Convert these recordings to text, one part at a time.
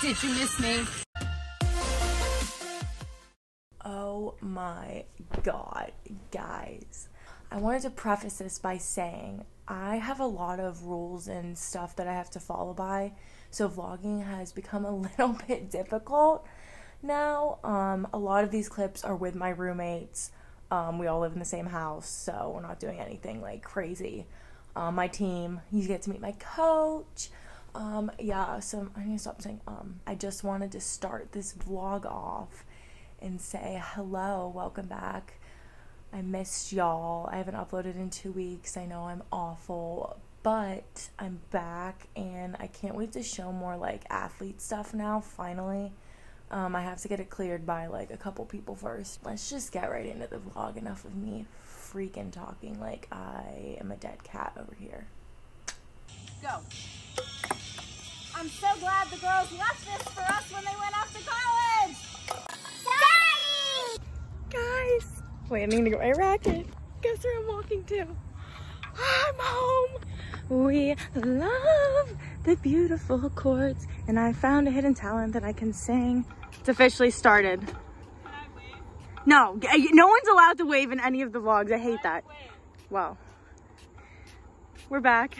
Did you miss me? Oh my god, guys. I wanted to preface this by saying I have a lot of rules and stuff that I have to follow by, so vlogging has become a little bit difficult now. Um, a lot of these clips are with my roommates. Um, we all live in the same house, so we're not doing anything like crazy. Um, my team, you get to meet my coach. Um, yeah, so I need to stop saying um. I just wanted to start this vlog off and say hello, welcome back. I missed y'all. I haven't uploaded in two weeks. I know I'm awful, but I'm back and I can't wait to show more like athlete stuff now, finally. Um, I have to get it cleared by like a couple people first. Let's just get right into the vlog. Enough of me freaking talking like I am a dead cat over here. Go. I'm so glad the girls left this for us when they went off to college. Daddy! Guys, wait, I need to get my racket. Guess where I'm walking to? I'm home. We love the beautiful courts, and I found a hidden talent that I can sing. It's officially started. No, uh, no one's allowed to wave in any of the vlogs. I hate that. Wow. We're back.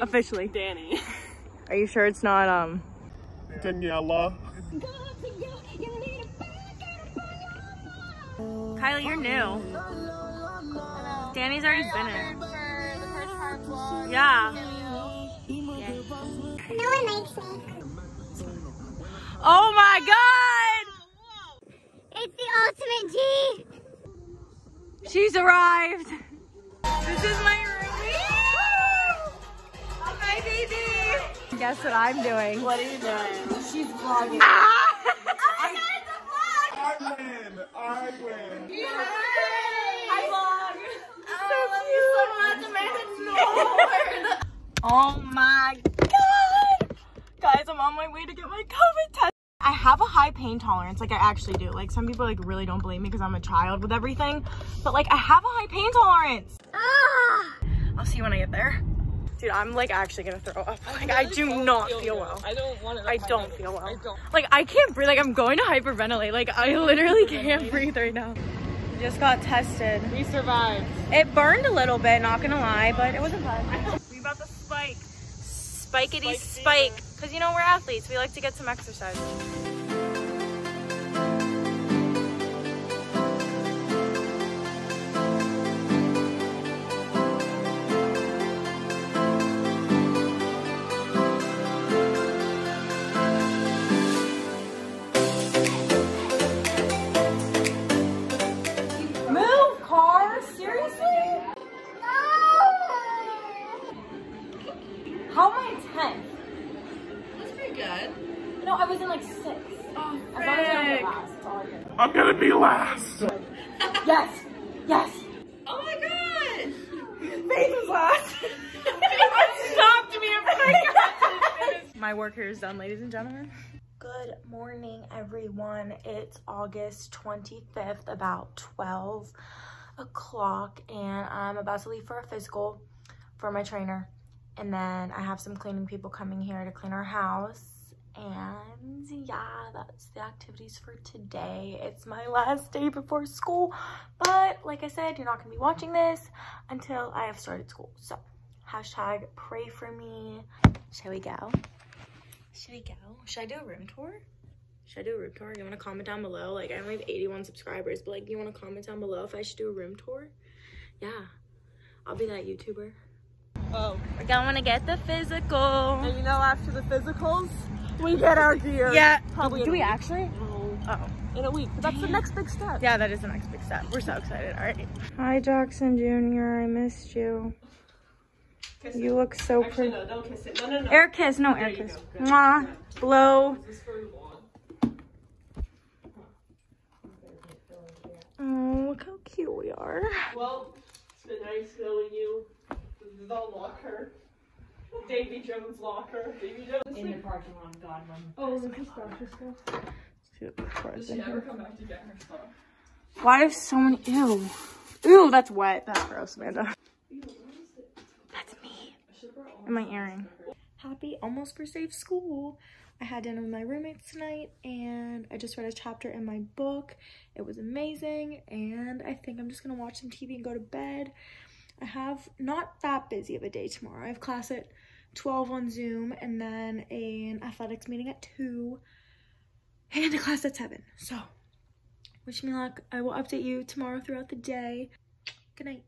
Officially. Danny. Are you sure it's not, um, Daniela. Kylie, you're new. Danny's already been in. Yeah. No one likes me. Oh my god! It's the ultimate G. She's arrived. This is my Guess what I'm doing? What are you doing? She's vlogging. I win. I win. Yay! I vlog. I'm not the man. Oh my god! Guys, I'm on my way to get my COVID test. I have a high pain tolerance, like I actually do. Like some people like really don't believe me because I'm a child with everything, but like I have a high pain tolerance. Ah. I'll see you when I get there. Dude, I'm like actually gonna throw up. Like I do not feel well. I don't want to. I don't feel well. I don't. Like I can't breathe. Like I'm going to hyperventilate. Like I literally can't breathe right now. Just got tested. We survived. It burned a little bit, not gonna lie, but it wasn't bad. We about to spike. Spikety spike. Because you know, we're athletes. We like to get some exercise. Be last. Yes! Yes! Oh my god! Faith was last! stopped me in front My work here is done, ladies and gentlemen. Good morning, everyone. It's August 25th, about 12 o'clock, and I'm about to leave for a physical for my trainer. And then I have some cleaning people coming here to clean our house. And yeah, that's the activities for today. It's my last day before school, but like I said, you're not gonna be watching this until I have started school. So hashtag pray for me. Shall we go? Should we go? Should I do a room tour? Should I do a room tour? You wanna comment down below? Like I only have 81 subscribers, but like you wanna comment down below if I should do a room tour? Yeah, I'll be that YouTuber. Oh, We're going to get the physical. and you know after the physicals, we get our gear. Yeah. Probably Do we a week. actually? Oh. In a week. But that's the next big step. Yeah, that is the next big step. We're so excited. All right. Hi, Jackson Jr. I missed you. You look so pretty. no, don't kiss it. No, no, no. Air kiss, no air kiss. go. Good. Mwah. Blow. This is for one. Oh, look how cute we are. Well, it's been nice knowing you. The locker. Davy Jones locker. Davy Jones. In the parking lot, Godwin. Oh, look at stuff. Does she ever come back to get her stuff? Why is so many? Ew. Ew, that's wet. That's gross, Amanda. That's me. And my earring. Happy almost first day of school. I had dinner with my roommates tonight and I just read a chapter in my book. It was amazing and I think I'm just gonna watch some TV and go to bed. I have not that busy of a day tomorrow. I have class at 12 on Zoom and then an athletics meeting at 2 and a class at 7. So, wish me luck. I will update you tomorrow throughout the day. Good night.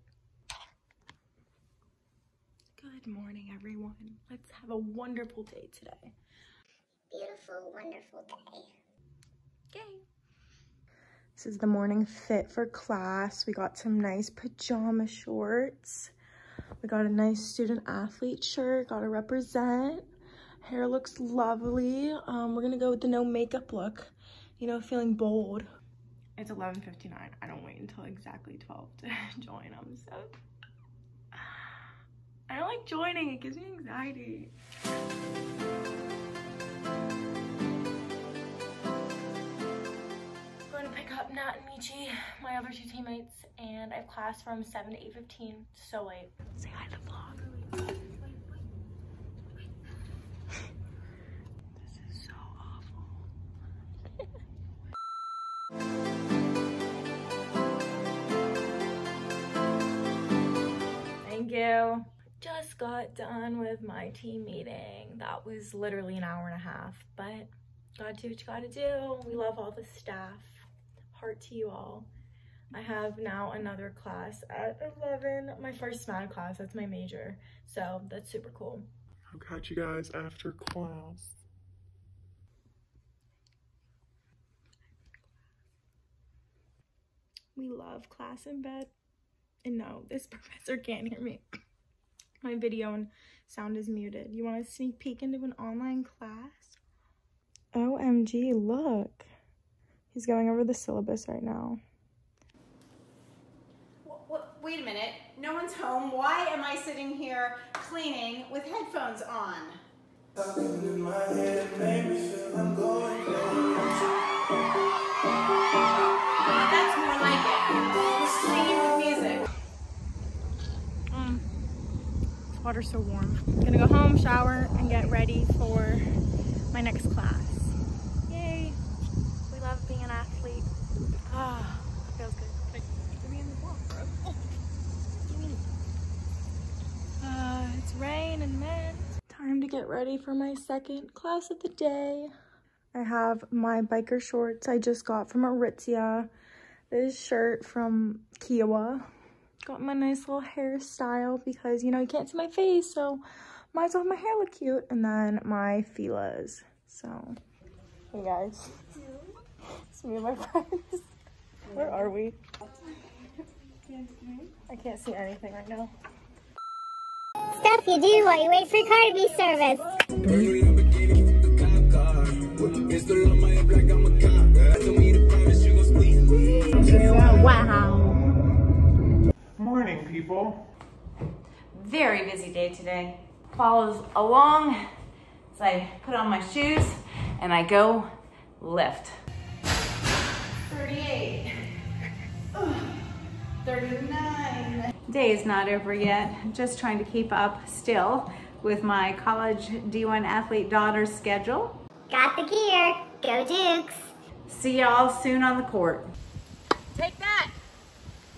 Good morning, everyone. Let's have a wonderful day today. Beautiful, wonderful day. Yay. This is the morning fit for class. We got some nice pajama shorts. We got a nice student athlete shirt, got to represent. Hair looks lovely. Um, we're gonna go with the no makeup look, you know, feeling bold. It's 11.59. I don't wait until exactly 12 to join. I'm so, I don't like joining. It gives me anxiety. Nat and Michi, my other two teammates, and I have class from 7 to 8.15. So late. Say hi to the vlog. this is so awful. Thank you. Just got done with my team meeting. That was literally an hour and a half, but gotta do what you gotta do. We love all the staff. Heart to you all. I have now another class at 11, my first SMAD class, that's my major. So that's super cool. I'll catch you guys after class. We love class in bed. And no, this professor can't hear me. My video and sound is muted. You want a sneak peek into an online class? OMG, look. He's going over the syllabus right now. Wait a minute. No one's home. Why am I sitting here cleaning with headphones on? That's more like it. Cleaning with music. Mm. This water's so warm. I'm Gonna go home, shower, and get ready for my next class. Yay! We love being an athlete. Ah, feels good. Give me in the vlog, bro. Oh, give me. Uh, it's rain and mint. Time to get ready for my second class of the day. I have my biker shorts I just got from Aritzia. This shirt from Kiowa. Got my nice little hairstyle because, you know, you can't see my face, so might as well have my hair look cute. And then my Fila's. So, hey guys. It's me and my friends. Where are we? I can't see anything right now. Stuff you do while you wait for car to be serviced. Wow. Morning, people. very busy day today. Follows along as I put on my shoes and I go lift. 38. 39. Day is not over yet. Just trying to keep up still with my college D1 athlete daughter's schedule. Got the gear. Go Dukes. See y'all soon on the court. Take that.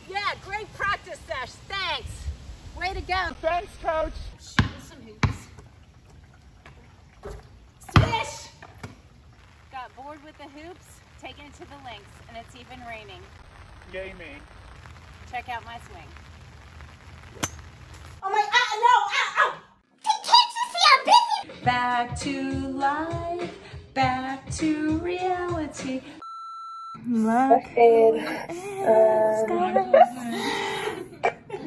Yeah, great practice sesh. Thanks. Way to go. Thanks, coach. Shooting some hoops. Swish! Got bored with the hoops, taking it to the links, and it's even raining. Yay me. Check out my swing. Oh my, ah, no, ow, ow. Can't you see I'm busy? Back to life, back to reality. Look. Uh,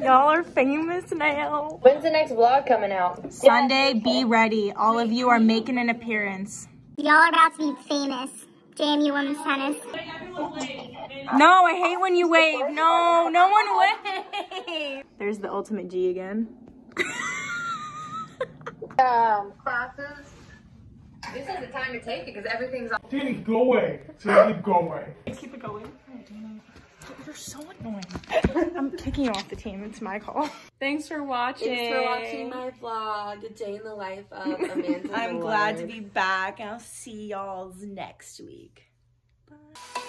Y'all are famous now. When's the next vlog coming out? Sunday, be ready. All of you are making an appearance. Y'all are about to be famous. JMU women's tennis. No, I hate when you wave. No, no one wave. There's the ultimate G again. Um, classes. This is the time to take it because everything's on. Danny, go away. Danny, go away. Keep it going. You're so annoying. I'm kicking you off the team. It's my call. Thanks for watching. Thanks for watching my vlog, a day in the life of Amanda. I'm glad to be back. I'll see y'all next week. Bye.